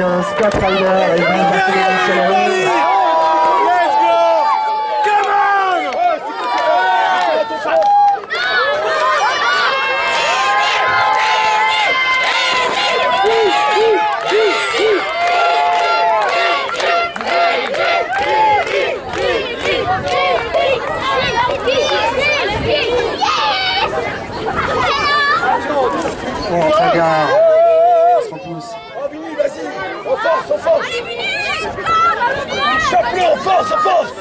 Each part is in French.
avec un Scott Ryder et Van Barthélémy sur le ring. Let's go! Come on! Bon, très bien. On se repousse. Oh, Vini, vas-y! En force, en force! Chope-le, en force, en force!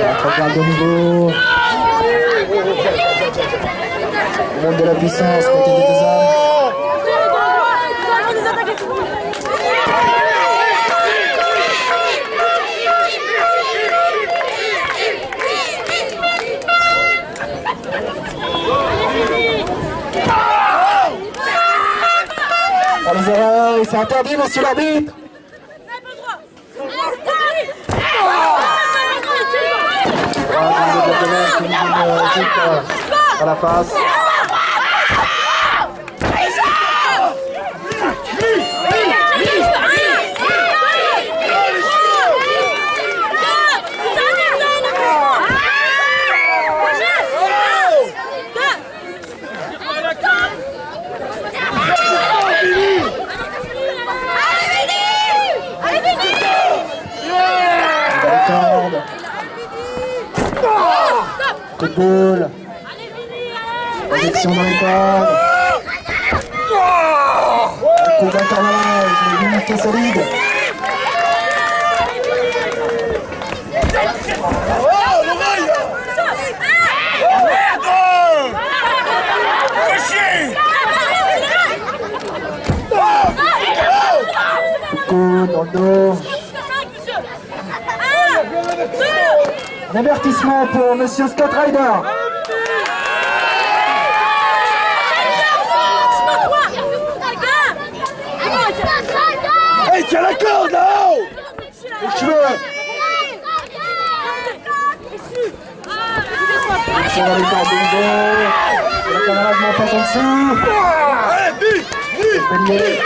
On regarde de nouveau. On monte de la puissance côté des deux hommes. Pour les oreilles, c'est interdit, monsieur l'arbitre. Euh, euh, à la face. Boule. Projection dans d'intervalle, mais l'unité solide. Oh, l'oreille! Oh, merde! Fais chier! Coup dans le dos. Un avertissement pour monsieur Scott Ryder. Hey, tiens la corde là-haut! Les cheveux. Sur dans les cordes de nouveau. Le camarade passe en dessous. Allez, vite! Vite! Bélier.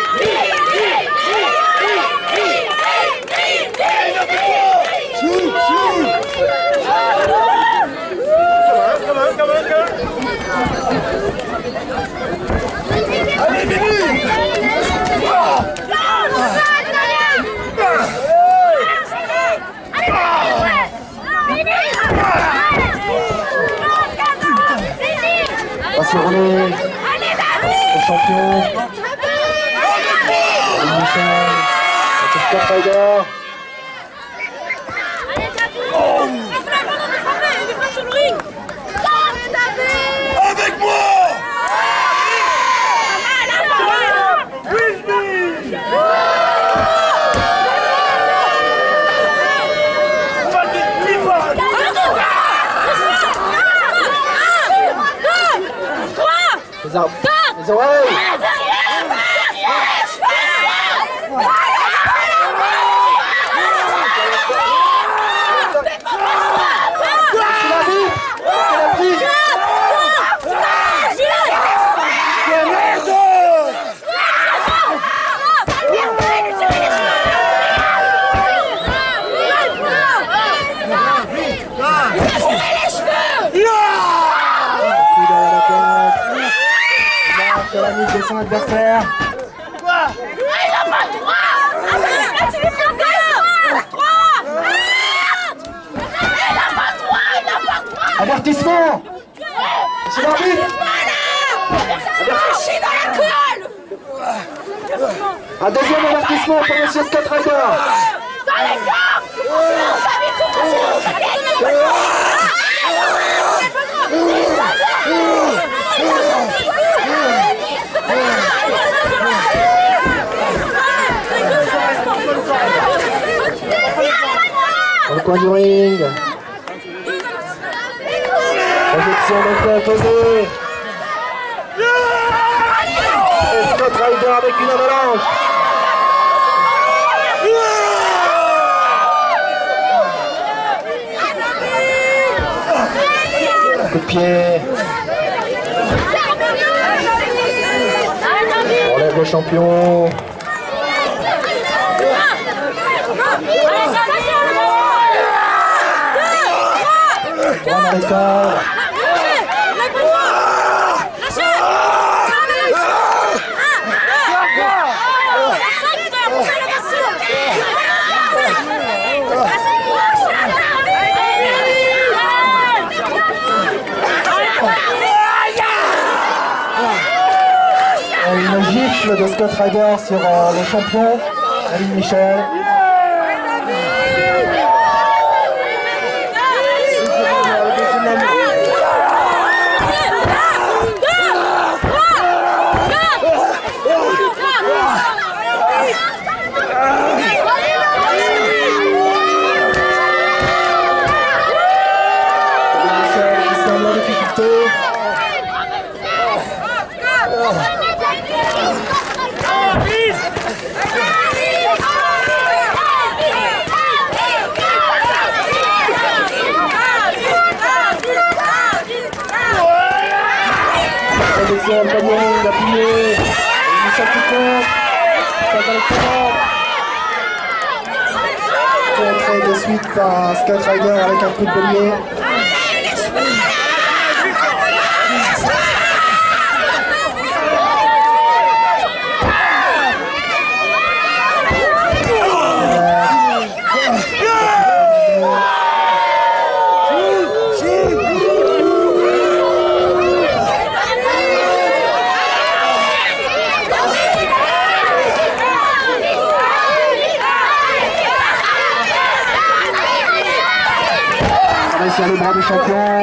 Chou, chou! Allez, Vini! Va se rouler. Le champion. Olivier Michel. Avec Scott Ryder. Avec moi! On va te piper! Les, ar- les oreilles. Avertissement. C'est l'arbitre Marcher dans la colle Un deuxième avertissement pour Dans les de tête posée. Et Scott Ryder avec une avalanche. Coup de pied. Enlève le champion. Prends dans les. De Scott Ryder sur euh, le champion, Aline Michel. Aline Michel qui semble en difficulté. Projection, le panier, appuyé. Aline Michel qui compte. Pas dans le corps. Contré de suite par Scott Ryder avec un sur le bras du champion.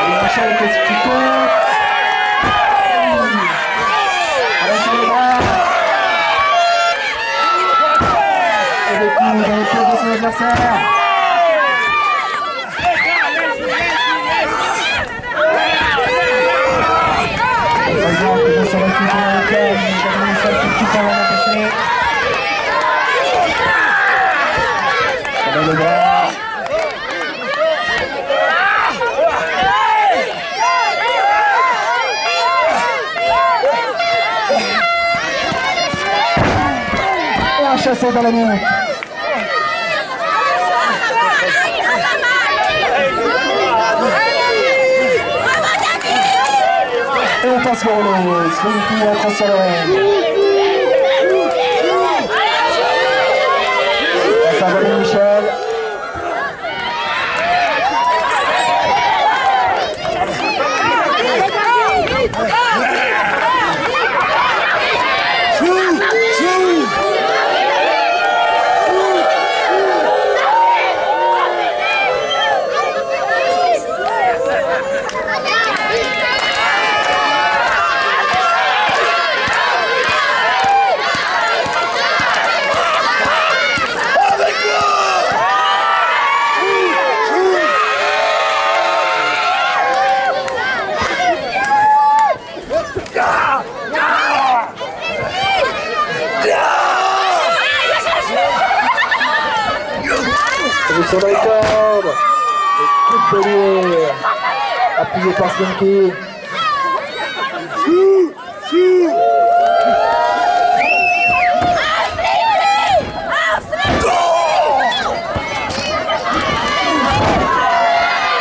Aline Michel qui qui compte. Allez sur le bras. Et le coup dans le pied de son adversaire. Par exemple, il va se récupérer au cœur, mais Michel qui tout pour l'empêcher. Ça va le bras. Et un chassé dans la nuque. Et attention, le Slinky entre sur le ring. Ça va Aline Michel. Avec moi Et sur les cordes. Le coup de bélier. Appuyé par Slinky.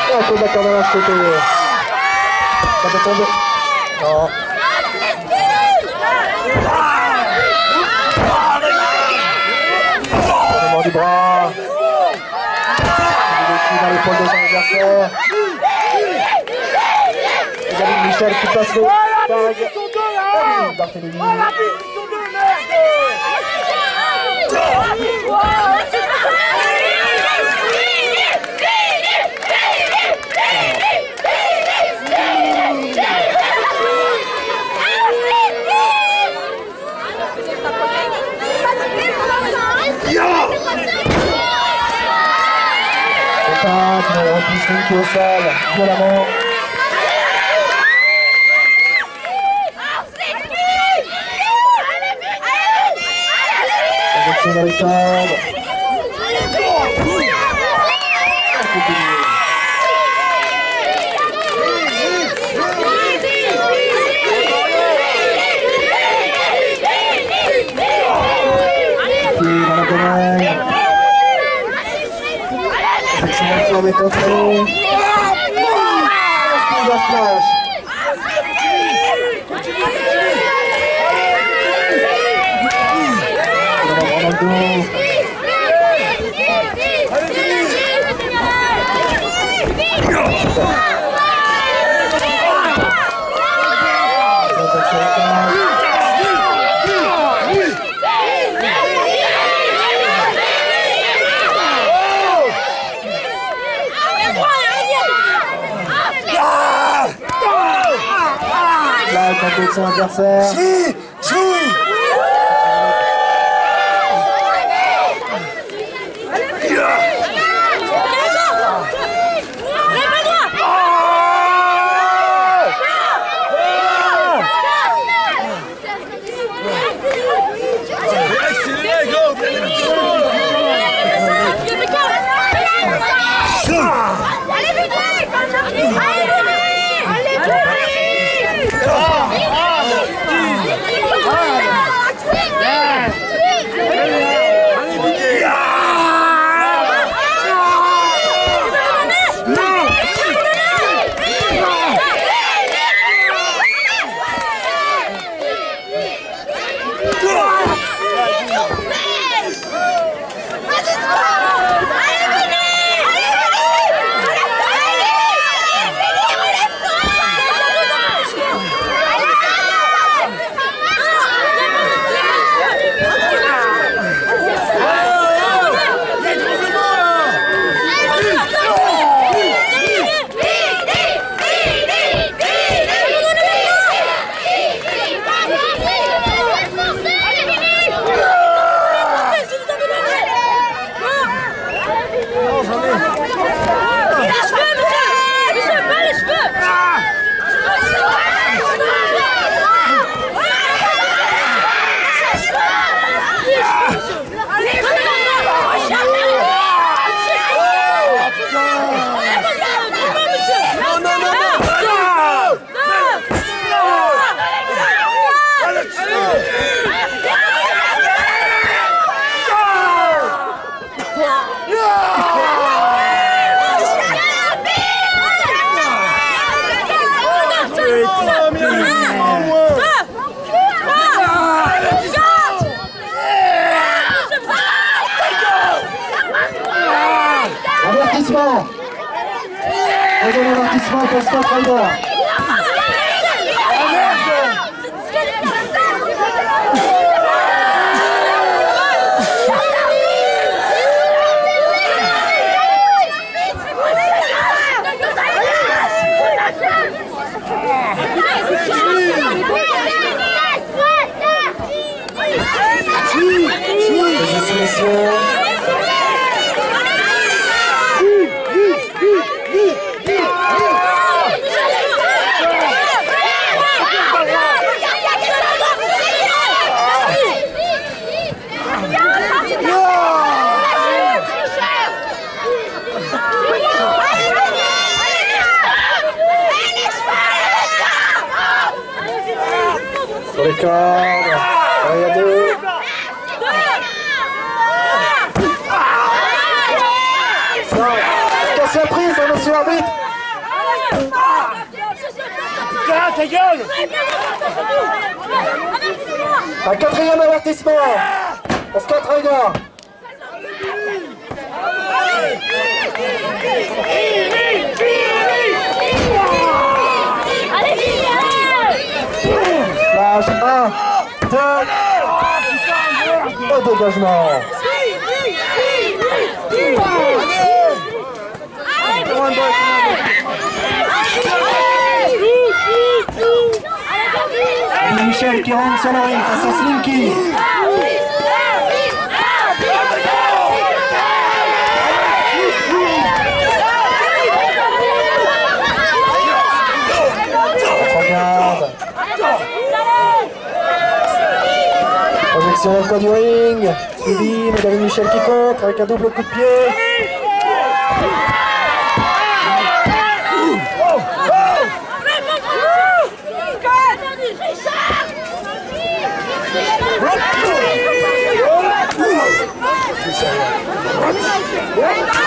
Et un coup d'accord dans la côté. Ça peut tomber. Non. Tournement du bras. Il est pris dans l'épaule de son adversaire. Et David Michel qui passe le tag. Et Barthélémy. plus Slinky au sol, violemment. Injection dans les cordes. Puis dans la domaine. Injection dans le corps des contrôles. Squeeze à splash. Vraiment dans le dos. Injection dans le corps. Là, contre son avertissement pour Scott Ryder. Deuxième soumission. Sur les cordes. Il y a deux. Ça. Attention prise, hein, monsieur l'arbitre. Ta gueule Un quatrième avertissement Scott Ryder. Flash 1, 2, au dégagement. Et Michel qui rentre sur la face à Slinky. Projection au coin du ring, Sylvie, Michel qui contre avec un double coup de pied. Avec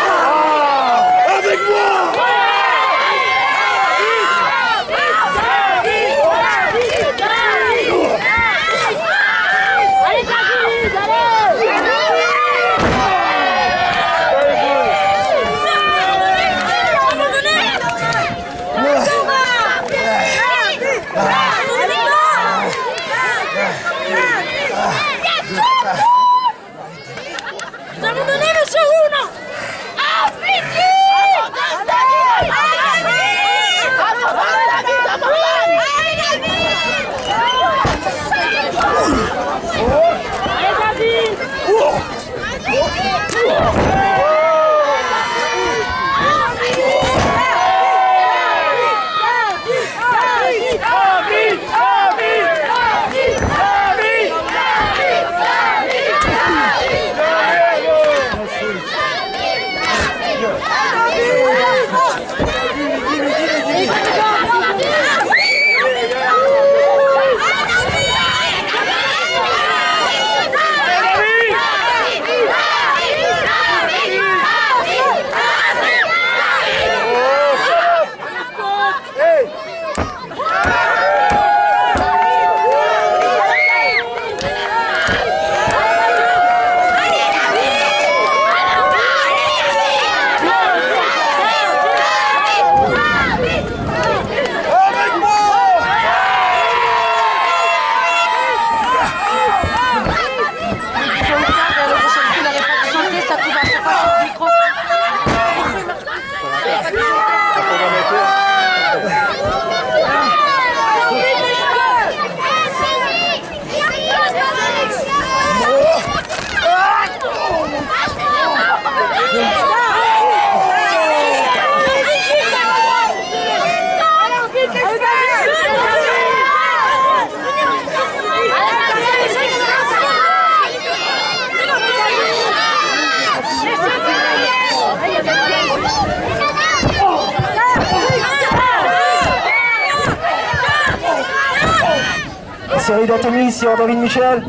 Série d'atomies sur David Michel.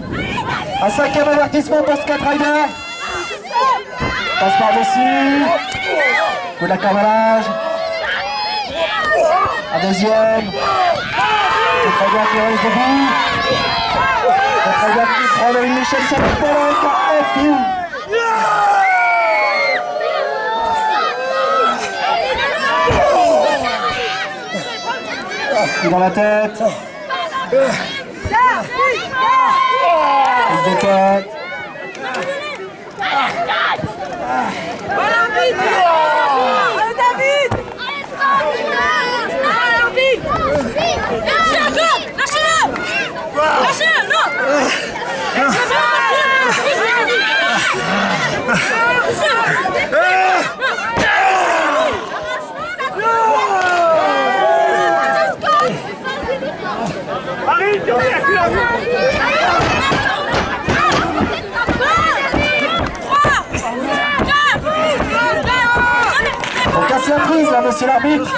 Un cinquième avertissement pour Scott Ryder. Passe par-dessus. Coup de la cavalage. Un deuxième. Ryder qui reste debout. Prend Michel sur le pôle. Coup dans la tête. Prise de tête. On casse la prise là, monsieur l'arbitre.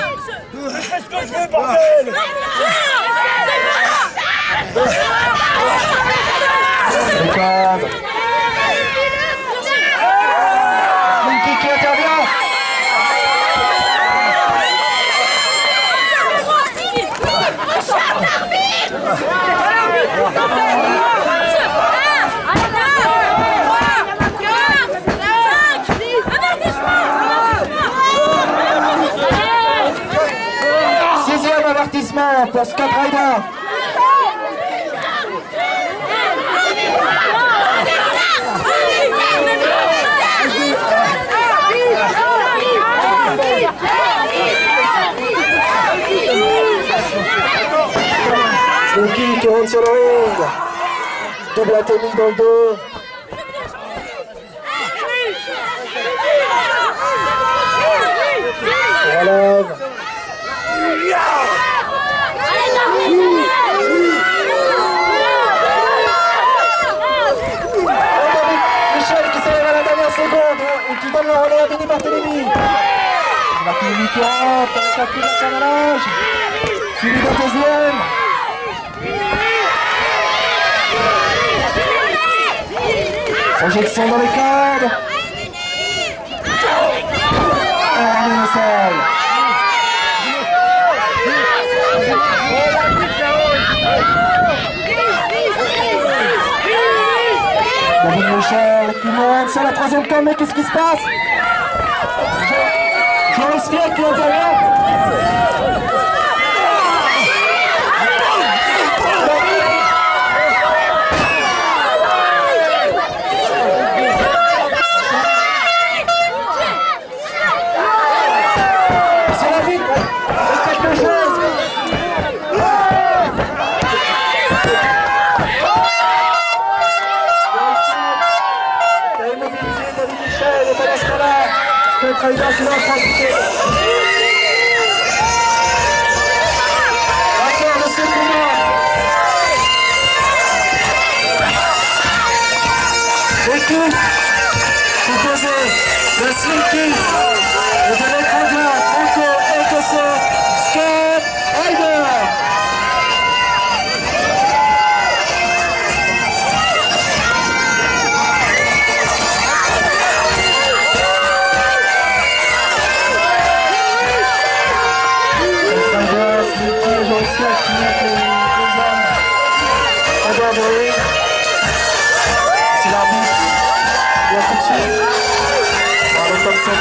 Pour Scott Ryder. Slinky qui rentre sur le ring. Double atomique dans le dos. Denis Barthélémy. Un coup de camalage. Suivi d'un deuxième. Projection dans les cadres. Sol. David Michel la troisième mais qu'est-ce qui se passe Joris Fiek qui intervient. C'est la vite Faites quelque chose T'as immobilisé David Michel et pendant ce temps-là, Scott Ryder qui va en profiter. Encore le second L'équipe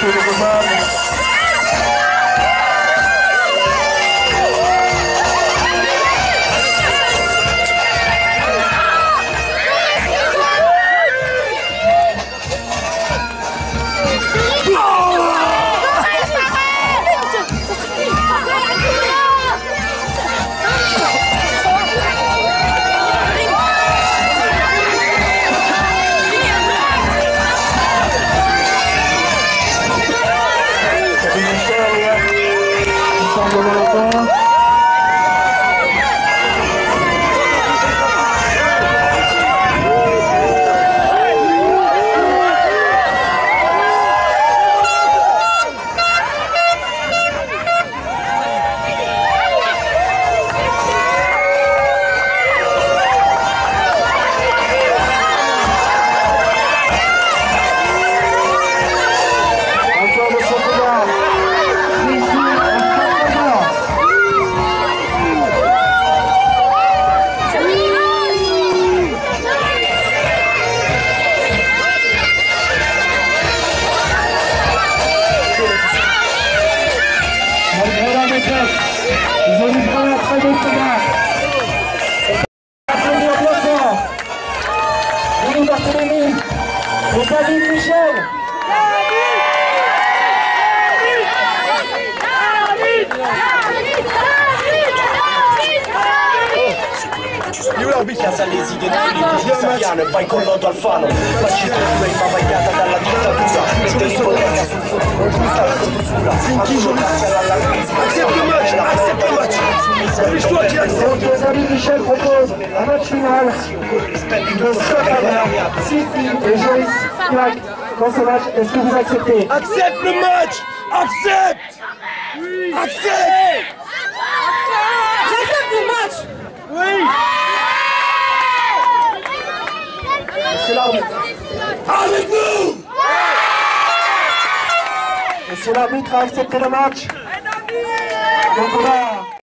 le top Io l'arbitre Piazza les idee di Saviano e vai con al fano. Dalla dittatura. Sul futuro giusta la Accepte le match, accepte le match. Michel propose un match de et Joris dans ce match. Est-ce que vous acceptez Accepte le match Accepte Accepte J'accepte le match Oui L'arbitre. Avec nous Et si l'arbitre a accepté le match, donc on va